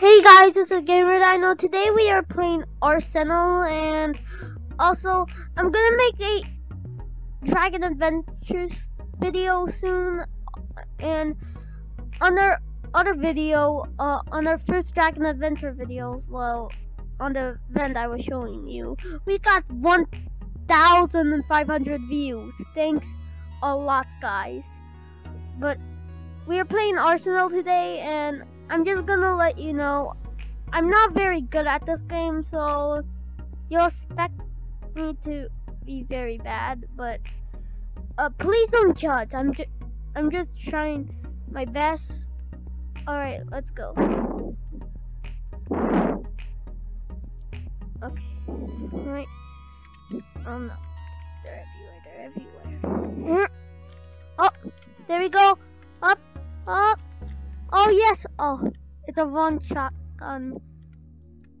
Hey guys, this is Gamer Dino. Today we are playing Arsenal and also I'm gonna make a Dragon Adventures video soon and on our other video, uh, on our first Dragon Adventure videos, well, on the event I was showing you, we got 1,500 views. Thanks a lot, guys. But we are playing Arsenal today and I'm just gonna let you know I'm not very good at this game, so you'll expect me to be very bad, but uh, please don't judge. I'm just I'm just trying my best. All right, let's go. Okay, all right. Oh no, they're everywhere. They're everywhere. Oh, there we go. Oh yes! Oh, it's a one shotgun.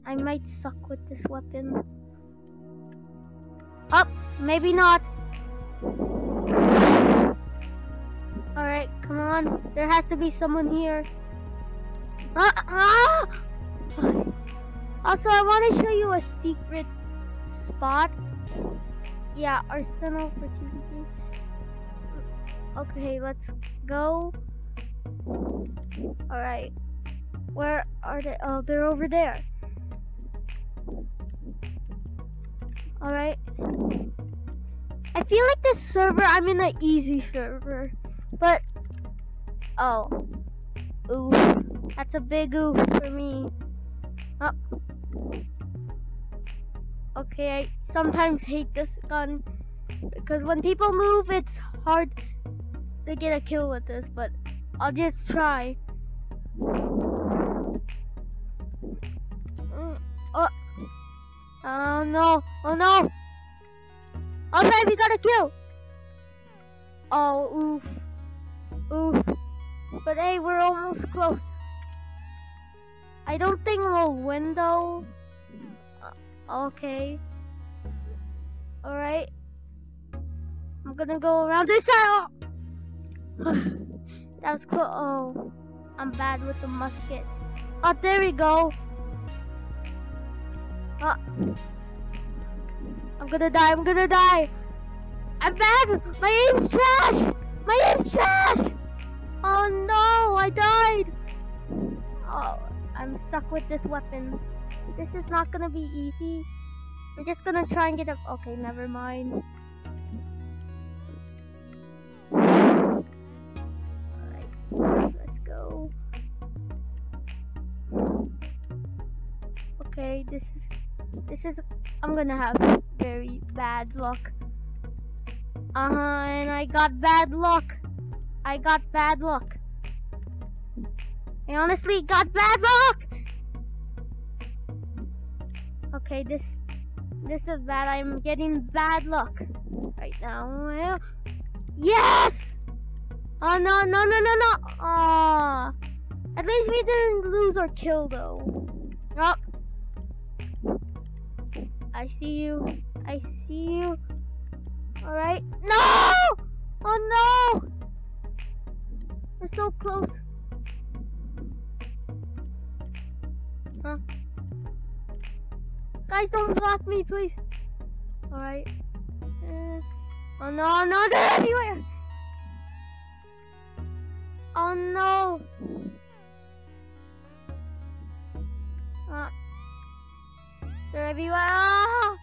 I might suck with this weapon. Up, oh, maybe not. Alright, come on. There has to be someone here. Ah, ah! Also, I want to show you a secret spot. Yeah, Arsenal for TVT. Okay, let's go. Alright. Where are they? Oh, they're over there. Alright. I feel like this server, I'm in an easy server. But, oh. Ooh. That's a big oof for me. Oh. Okay, I sometimes hate this gun. Because when people move, it's hard to get a kill with this. But I'll just try. Mm, oh. oh no! Oh no! Alright, we got a kill! Oh, oof. Oof. But hey, we're almost close. I don't think we'll win though. Uh, okay. Alright. I'm gonna go around this side. That was cool. Oh, I'm bad with the musket. Oh, there we go. Oh. I'm gonna die. I'm gonna die. I'm bad. My aim's trash. My aim's trash. Oh no, I died. Oh, I'm stuck with this weapon. This is not gonna be easy. We're just gonna try and get up. Okay, never mind. This is this is I'm gonna have very bad luck. Uh-huh and I got bad luck. I got bad luck. I honestly got bad luck. Okay this this is bad I'm getting bad luck right now. Yes! Oh no no no no no. Oh at least we didn't lose our kill though. Oh I see you. I see you. Alright. No! Oh no! We're so close. Huh? Guys, don't block me, please. Alright. Uh, oh no, no, they're everywhere! Oh no! Uh, they're everywhere. Ah!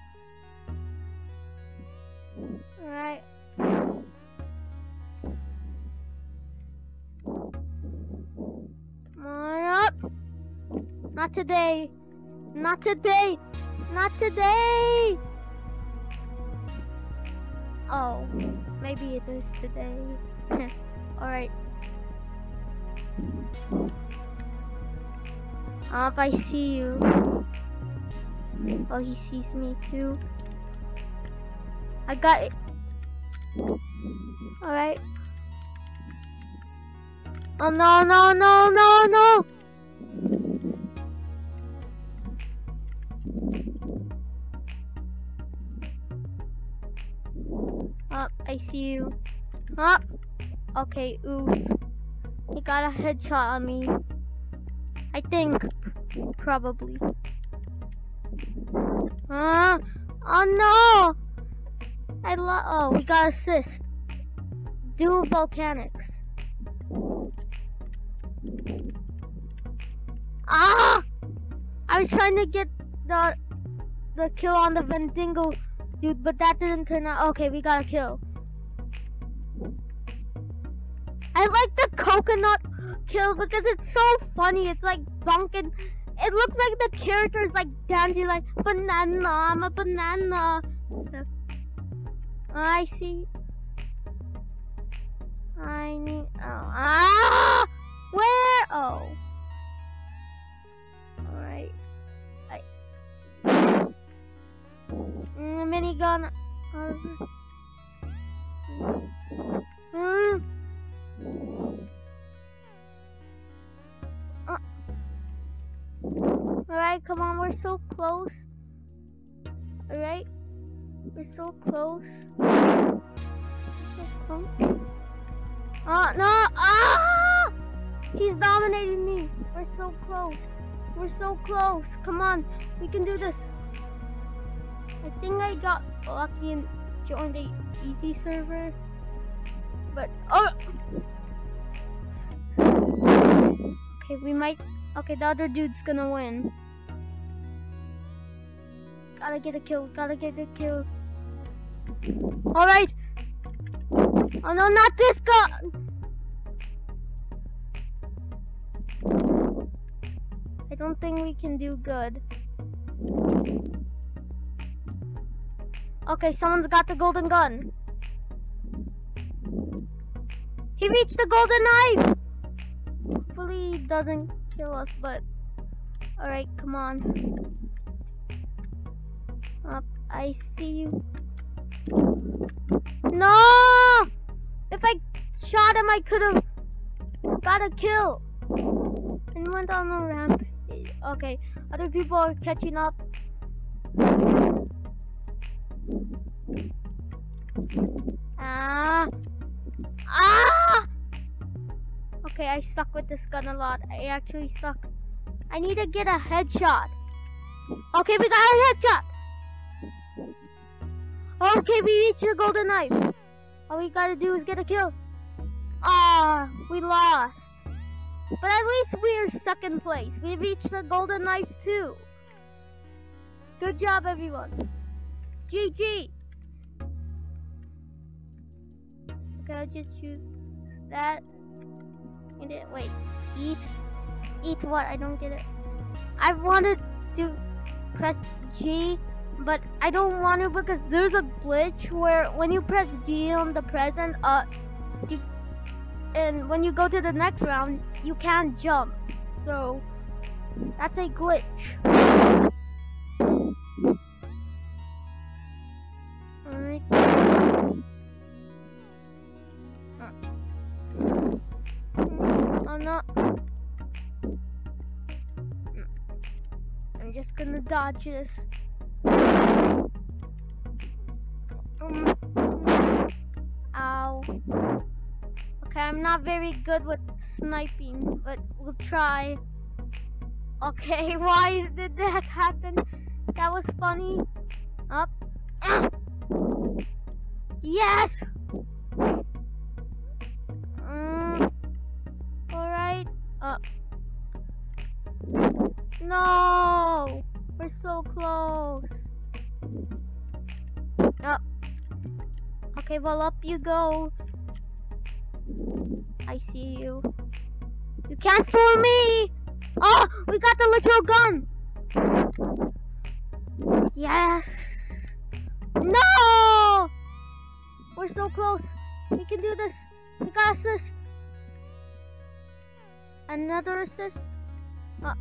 Alright. Come up. Not today. Not today. Not today. Oh, maybe it is today. Alright. Up, I see you. Mm-hmm. Oh, he sees me too. I got it. Alright. Oh no, no, no, no, no! Up, oh, I see you. Up. Oh, okay, oof. He got a headshot on me. I think. Probably. Uh, oh no! I love. oh, we got assist. Do volcanics. Ah! I was trying to get the the kill on the Vendingo dude, but that didn't turn out. Okay, we got a kill. I like the coconut kill because it's so funny. It's like bunking. It looks like the character is like dancing like banana. I'm a banana. I see. I need. Oh, ah! Where? Oh. Alright. I. Mm, minigun. Mm. Close. Alright? We're so close. Oh, no! Ah! He's dominating me. We're so close. We're so close. Come on. We can do this. I think I got lucky and joined the easy server. But, oh! Okay, we might... Okay, the other dude's gonna win. Gotta get a kill. Gotta get a kill. Alright. Oh no, not this gun! I don't think we can do good. Okay, someone's got the golden gun. He reached the golden knife! Hopefully he doesn't kill us, but... Alright, come on. Up, I see you. No! If I shot him, I could have got a kill. And went on a rampage. Okay, other people are catching up. Ah! Ah! Okay, I suck with this gun a lot. I actually suck. I need to get a headshot. Okay, we got a headshot. Okay, we reached the golden knife. All we gotta do is get a kill. Ah, we lost. But at least we're second place. We reached the golden knife too. Good job, everyone. GG. Okay, I'll just choose that. And then, wait, eat. Eat what? I don't get it. I wanted to press G but I don't want to because there's a glitch where when you press G on the present, uh, you, and when you go to the next round, you can't jump. So that's a glitch. Alright. I'm not. I'm just gonna dodge this. Um, ow. Okay, I'm not very good with sniping, but we'll try. Okay, why did that happen? That was funny. Up. Ah. Yes! Okay, well up you go. I see you. You can't fool me! Oh, we got the little gun! Yes! No! We're so close. We can do this. We got assist. Another assist. Oh.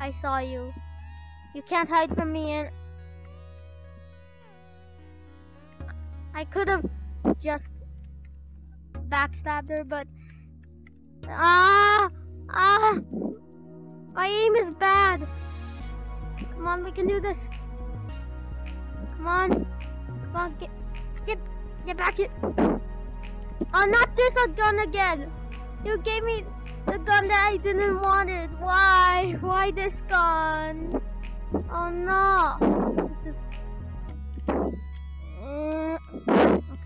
I saw you. You can't hide from me and I could have just backstabbed her, but ah ah my aim is bad. Come on, we can do this. Come on, come on, get get get back here. Oh, not this gun again. You gave me The gun that I didn't want it. Why? Why this gun? Oh no.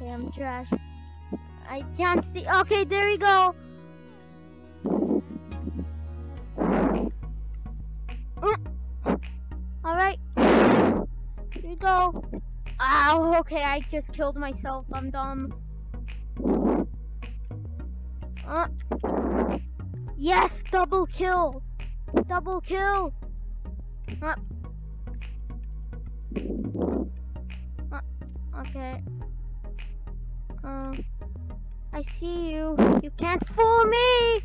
Okay, I'm trash. I can't see. Okay, there we go. Mm. Alright. Here we go. Ow, okay, I just killed myself. I'm dumb. Uh, yes, double kill. Double kill. Uh, uh, okay. Um, I see you. You can't fool me.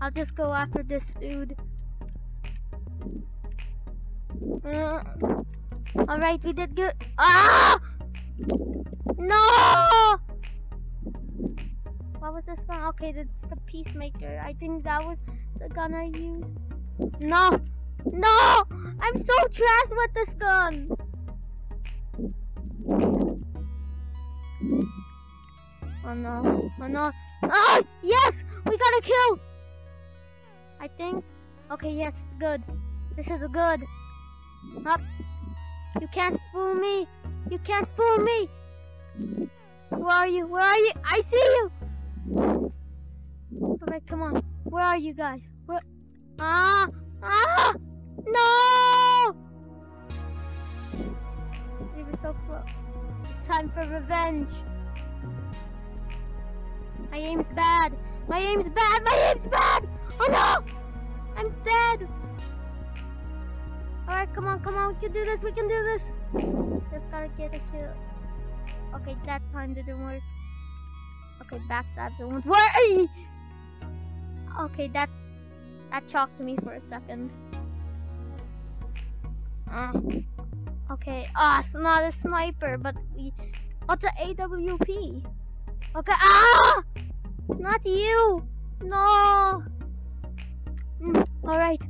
I'll just go after this dude. Uh, all right, we did good. Ah! No! What was this gun? Okay, that's the peacemaker. I think that was the gun I used. No! No! I'm so trash with this gun! Oh no. Oh no. Oh! Yes! We got a kill! I think. Okay, yes, good. This is a good. Up. You can't fool me. You can't fool me. Where are you? Where are you? I see you. Alright, come on. Where are you guys? Where? Ah! Ah! No! So close. It's time for revenge. My aim's bad. My aim's bad. My aim's bad. Oh no! I'm dead. Alright, come on, come on. We can do this. We can do this. Just gotta get a kill. Okay, that time didn't work. Okay, backstabs won't work. Okay, that's that shocked me for a second. Uh, okay, ah, it's not a sniper, but we. What's an AWP? Okay, ah, not you. No. Mm, all right.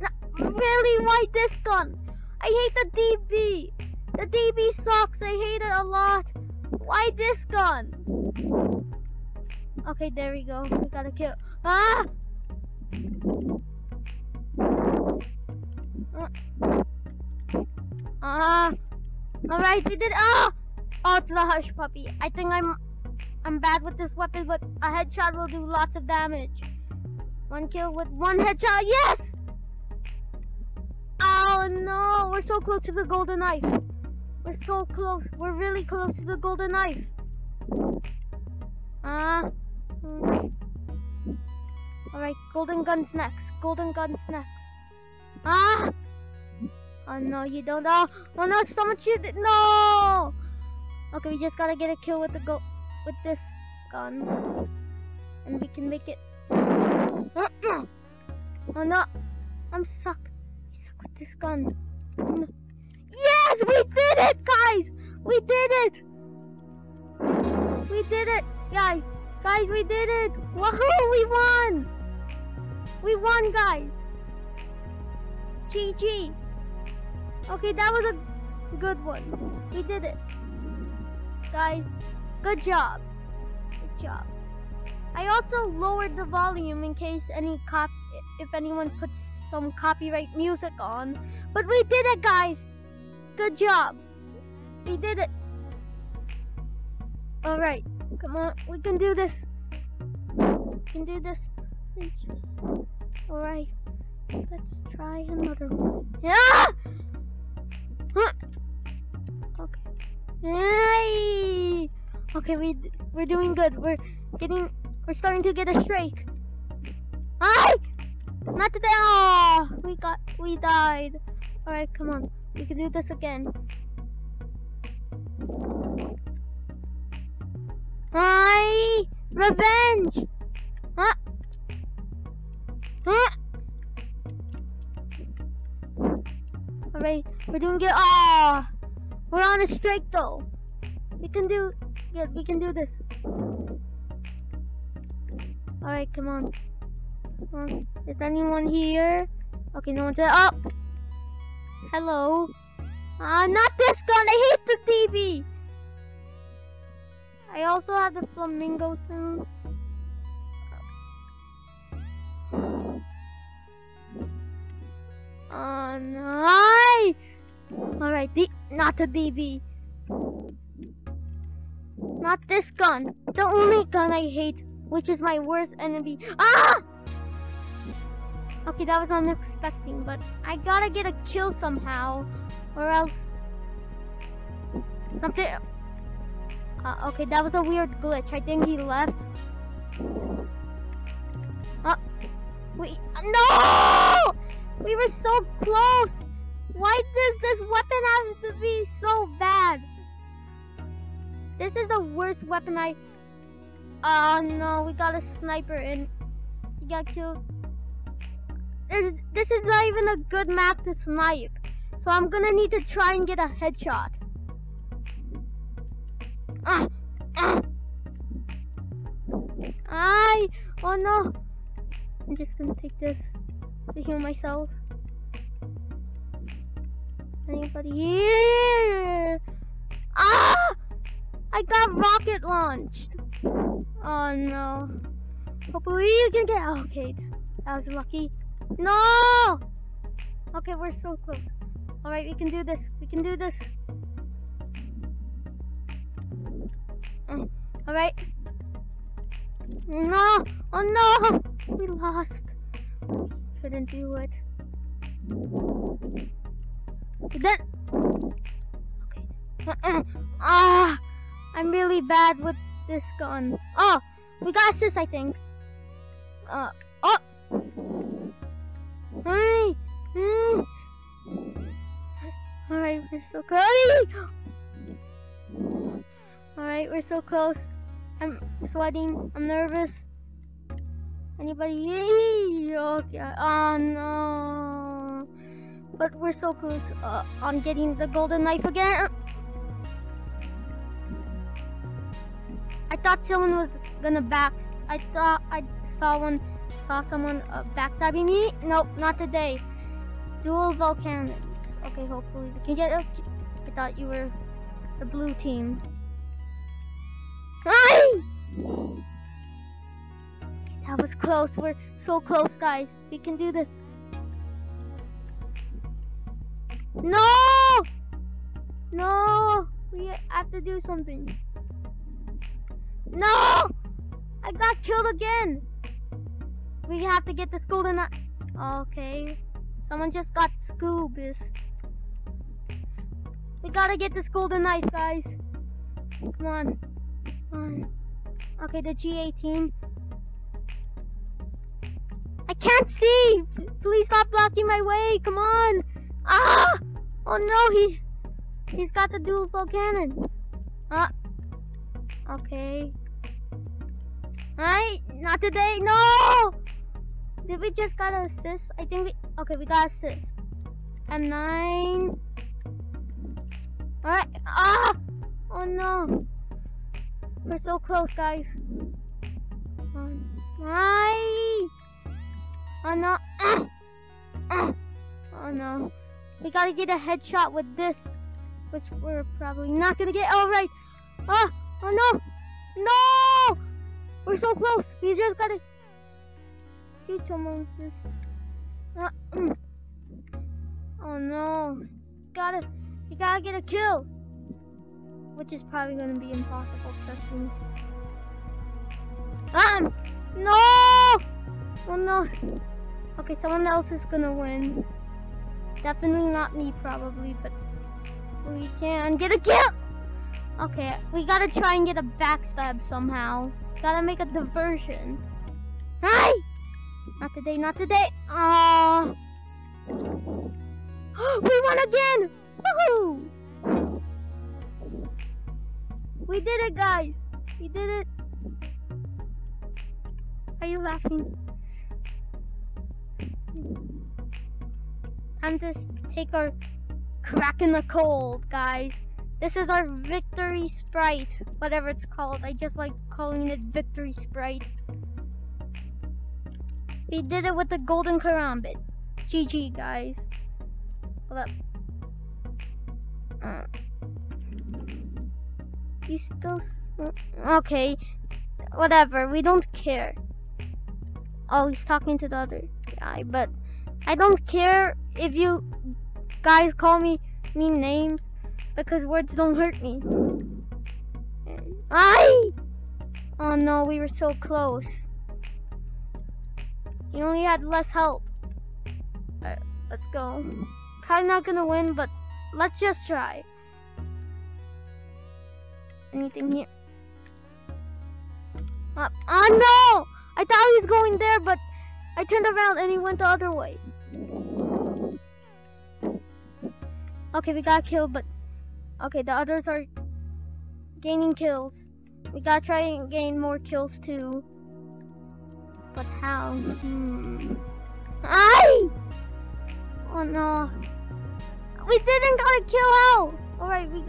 No, really, why this gun? I hate the DB. The DB sucks. I hate it a lot. Why this gun? Okay, there we go. We gotta kill. Ah! Ah! Uh, Alright, we did. Ah! Oh, it's the hush puppy. I think I'm, I'm bad with this weapon, but a headshot will do lots of damage. One kill with one headshot. Yes! Oh no! We're so close to the golden knife. We're so close. We're really close to the golden knife. Ah. Uh, mm. Alright, golden guns next. Golden guns next. Ah! Oh no, you don't. Oh, oh no, someone shoot No! Okay, we just gotta get a kill with the go with this gun, and we can make it. Oh no, I'm stuck. I suck with this gun. Yes, we did it, guys! We did it! We did it, guys! Guys, we did it! Woohoo! We won! We won, guys! GG! Okay, that was a good one. We did it. Guys, good job. Good job. I also lowered the volume in case any cop if anyone puts some copyright music on. But we did it, guys! Good job. We did it. Alright, come on, we can do this. We can do this. Just... Alright, let's try another one. Yeah! Okay. Okay, we we're doing good. We're getting we're starting to get a streak. Hi! Not today. Oh, we got we died. All right, come on. We can do this again. Hi! Revenge! Huh? Huh? Alright, we're doing good. Ah! We're on a streak though. We can do good. We can do this. Alright, come on. Come on. Is anyone here? Okay, no one's there. Oh! Hello. Ah, uh, not this gun. I hate the DB. I also have the flamingo Oh no! Alright, not the DB. Not this gun. The only gun I hate, which is my worst enemy. Ah! Okay, that was unexpected, but I gotta get a kill somehow, or else something. Uh, okay, that was a weird glitch. I think he left. Uh, wait, no! We were so close. Why does this weapon have to be so bad? This is the worst weapon I. Oh no, we got a sniper and he got killed this is not even a good map to snipe. So I'm gonna need to try and get a headshot. Ah, ah. I, oh no. I'm just gonna take this to heal myself. Anybody here? Ah! I got rocket launched. Oh no. Hopefully you can get, okay, that was lucky. No! Okay, we're so close. Alright, we can do this. We can do this. Mm, Alright. No! Oh no! We lost. Couldn't do it. Then. Okay. Ah! I'm really bad with this gun. Oh! We got this, I think. Uh. Oh! Hi. Mm. Alright, we're so close. Alright, we're so close. I'm sweating. I'm nervous. Anybody? Okay. Oh no. But we're so close uh, on getting the golden knife again. I thought someone was gonna back. I thought I saw one saw someone uh, backstabbing me. Nope, not today. Dual volcanoes. Okay, hopefully we can get it. I thought you were the blue team. Hi! That was close. We're so close, guys. We can do this. No! No! We have to do something. No! I got killed again. We have to get this golden. Okay. Someone just got Scoobus. We gotta get this golden knife, guys. Come on. Come on. Okay, the GA team. I can't see! Please stop blocking my way! Come on! Ah! Oh no, he... He's got the dual cannon. Ah. Okay. Alright, not today. No! Did we just got an assist? I think we, okay, we got assist. M9. Alright, ah! Oh no. We're so close, guys. Come on. Oh no. Ah! Ah! Oh no. We gotta get a headshot with this, which we're probably not gonna get. All right. Ah! Oh no! No! We're so close. We just gotta huge monsters. Uh, mm. oh no. Gotta, you gotta get a kill. Which is probably gonna be impossible, trust me. Um, no! Oh no. Okay, someone else is gonna win. Definitely not me, probably, but we can get a kill! Okay, we gotta try and get a backstab somehow. Gotta make a diversion. Hi! Not today, not today. Oh. we won again! Woohoo! We did it, guys. We did it. Are you laughing? I'm just take our crack in the cold, guys. This is our victory sprite, whatever it's called. I just like calling it victory sprite. We did it with the golden karambit. GG, guys. Hold up. Uh, you still... Okay. Whatever. We don't care. Oh, he's talking to the other guy. But I don't care if you guys call me mean names. because words don't hurt me. I. Oh no, we were so close. He only had less help. Alright, let's go. Probably not gonna win, but let's just try. Anything here? Uh, oh no! I thought he was going there, but I turned around and he went the other way. Okay, we got killed, but okay, the others are gaining kills. We gotta try and gain more kills too. But how? Hmm. Oh no. We didn't got a kill out. All right, we.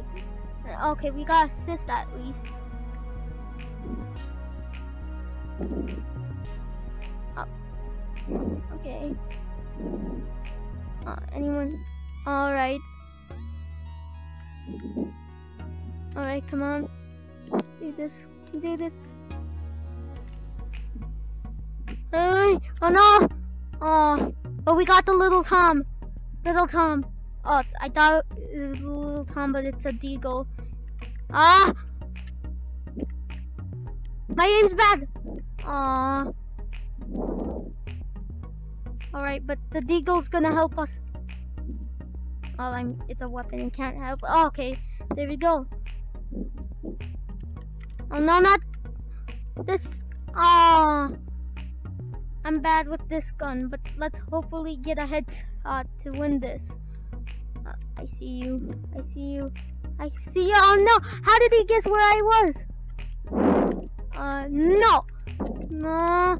Okay, we got assist at least. Okay. Uh, anyone? All right. All right, come on. Do this. Do this. Hey! Oh no! Oh, but we got the little Tom. Little Tom. Oh, I thought it was a little Tom, but it's a deagle. Ah! My aim's bad. Ah. All right, but the deagle's gonna help us. Oh, I'm. It's a weapon. It can't help. Oh, okay, there we go. Oh no, not this. Ah. I'm bad with this gun, but let's hopefully get a headshot to win this. Uh, I see you. I see you. I see you. Oh no! How did he guess where I was? Uh, no! No.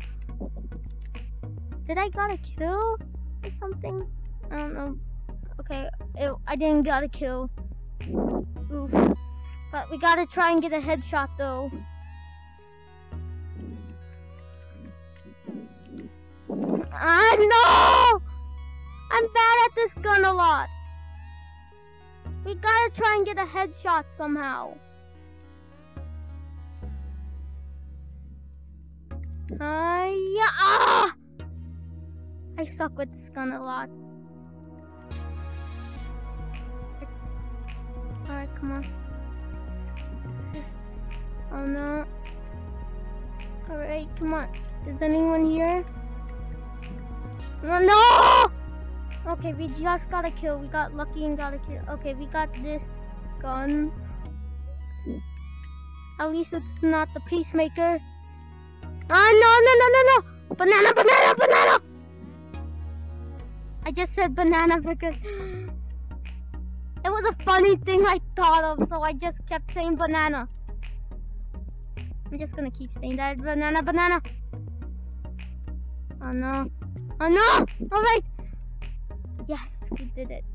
Did I got a kill or something? I don't know. Okay, it, I didn't got a kill. Oof. But we gotta try and get a headshot though. Ah, no! I'm bad at this gun a lot. We gotta try and get a headshot somehow. Uh, yeah. Ah! I suck with this gun a lot. Alright, come on. Oh no. Alright, come on. Is anyone here? No! no! Okay, we just got a kill. We got lucky and got a kill. Okay, we got this gun. At least it's not the peacemaker. Ah, no, no, no, no, no! Banana, banana, banana! I just said banana because it was a funny thing I thought of, so I just kept saying banana. I'm just gonna keep saying that. Banana, banana. Oh no. Oh no! Alright! Yes, we did it.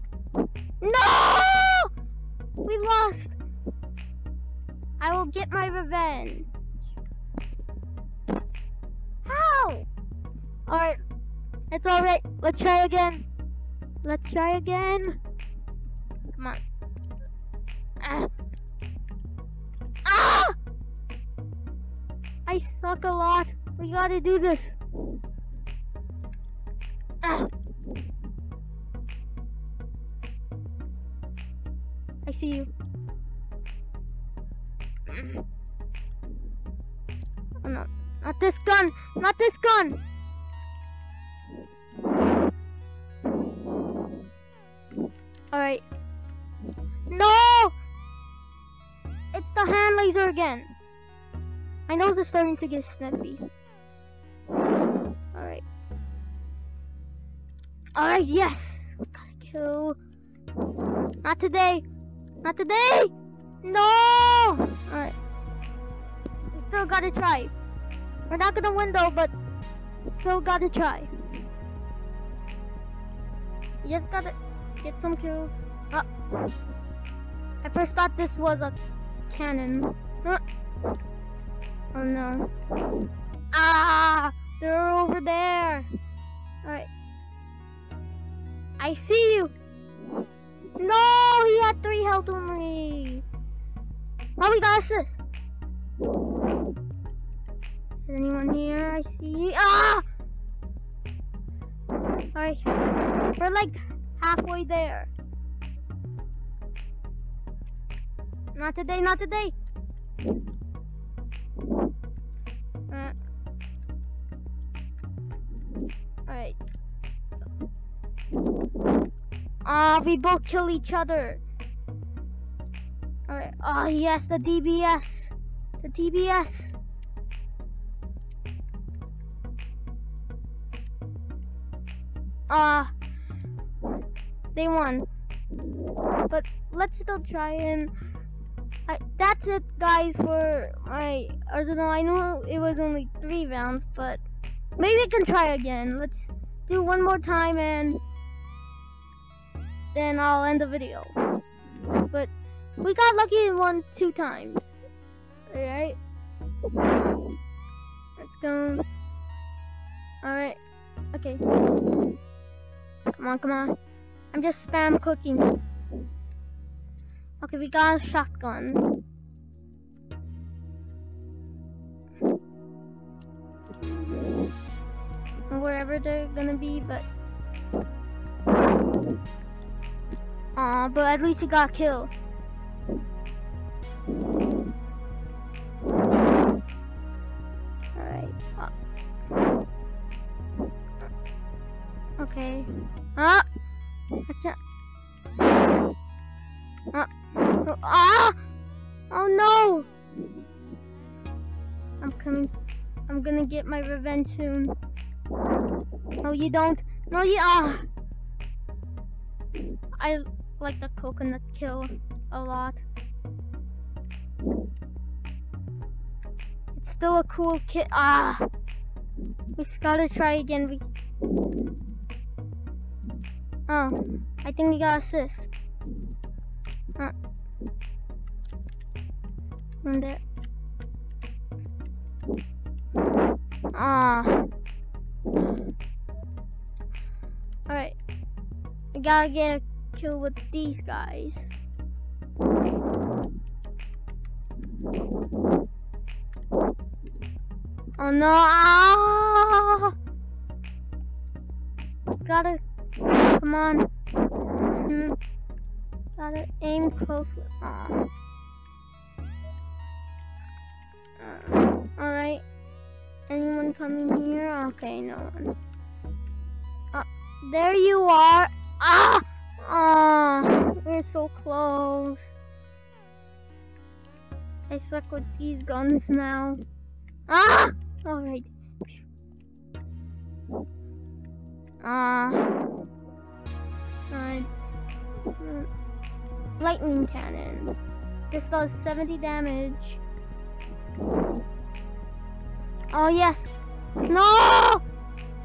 No! We lost! I will get my revenge. How? Alright. It's alright. Let's try again. Let's try again. Come on. Ah! Ah! I suck a lot. We gotta do this. Starting to get sniffy. Alright. Alright, yes! Gotta kill. Not today! Not today! No! Alright. We still gotta try. We're not gonna win though, but still gotta try. You just gotta get some kills. Oh. I first thought this was a cannon. No. Ah! They're over there! Alright. I see you. No, he had three health only. Oh, we got assist. Is anyone here? I see. Ah! Alright. We're like halfway there. Not today, not today. Uh, Alright. Ah, we both kill each other. Alright. Ah, yes, the DBS. The DBS. Ah, they won. But let's still try and. I, that's it, guys, for my Arsenal. I know it was only three rounds, but maybe I can try again. Let's do one more time and then I'll end the video. But we got lucky and won two times. Alright. Let's go. Alright. Okay. Come on, come on. I'm just spam cooking. Okay, we got a shotgun. Wherever they're gonna be, but... Aw, but at least he got killed. Alright. Uh, okay. Ah! I can't. Ah! Oh, ah! Oh no! I'm coming. I'm gonna get my revenge soon. No, you don't. No, you ah. I like the coconut kill a lot. It's still a cool kit. Ah, we gotta try again. We. Oh, I think we got assist. There. Ah. Alright. We gotta get a kill with these guys. Oh no! Ah! Gotta, come on. Hmm. Gotta aim closely. Ah. Alright. Anyone coming here? Okay, no one. Uh, there you are. Ah! Ah! We're so close. I suck with these guns now. Ah! Alright. Ah. Alright. Lightning cannon. This does 70 damage. Oh yes! No!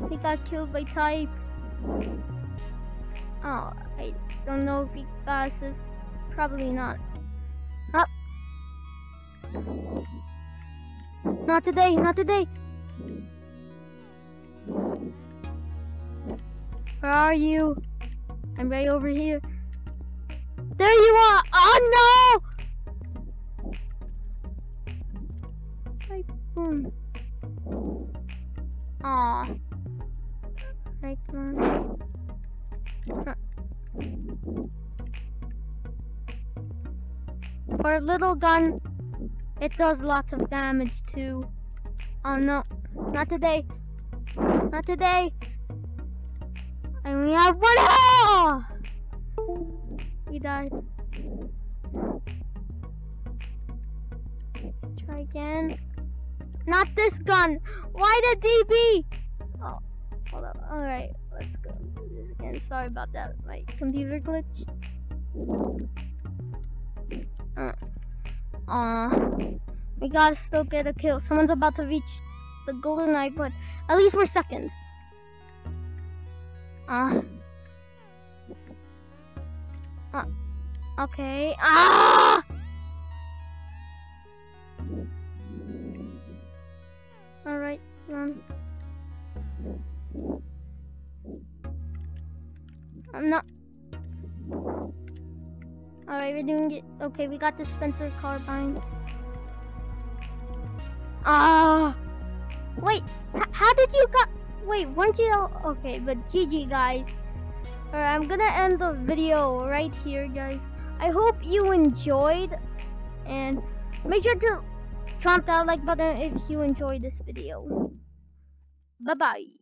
He got killed by type. Oh, I don't know if he got assist. Probably not. Up. Not today, not today. Where are you? I'm right over here. There you are! Oh no! My boom. Aw. Right, come on. Huh. For little gun, it does lots of damage too. Oh no, not today. Not today. And we have one. Oh! He died. Try again. Not this gun. Why the DB? Oh, hold up. All right, let's go do this again. Sorry about that. My computer glitched. Uh, aw. We gotta still get a kill. Someone's about to reach the golden knife, but at least we're second. Uh. Uh. Okay. Ah! Alright, run. I'm not. Alright, we're doing it. Okay, we got the Spencer carbine. Ah! wait, how did you got? Wait, weren't you? Okay, but GG guys. Alright, I'm gonna end the video right here, guys. I hope you enjoyed. And make sure to Trump that like button if you enjoyed this video. Bye bye.